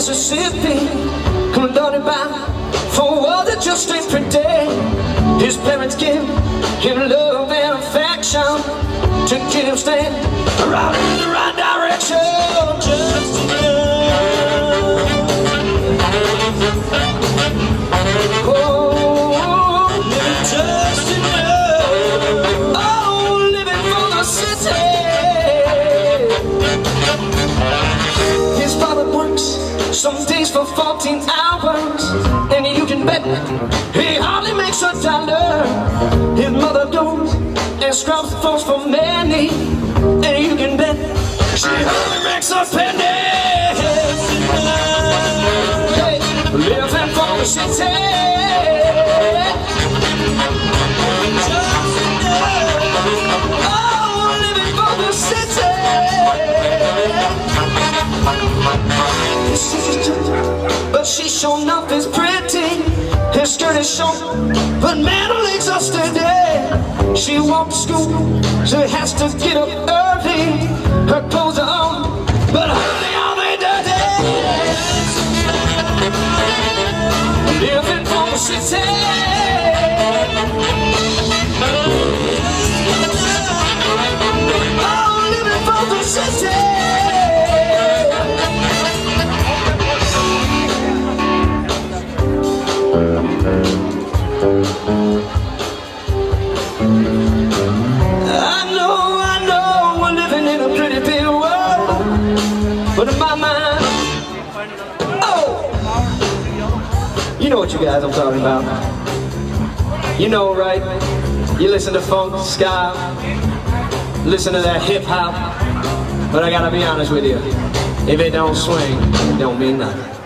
Mississippi. Loaded by for war that just ain't pretty. His parents give him love and affection to get him stand right in the right direction. Just enough. Oh, just enough. Oh, living for the city. His father works some days for 14 hours, and you can bet he hardly makes a dollar. His mother goes and scrubs floors for many, and you can bet she hardly makes a penny. Hey, living for the city. But she sure enough is pretty. Her skirt is short, but legs are steady. She walks to school, She has to get up early. Her clothes are on, but hardly are they dirty. Living for the city. You know what you guys I'm talking about. You know, right? You listen to funk, ska, listen to that hip hop, but I gotta be honest with you, if it don't swing, it don't mean nothing.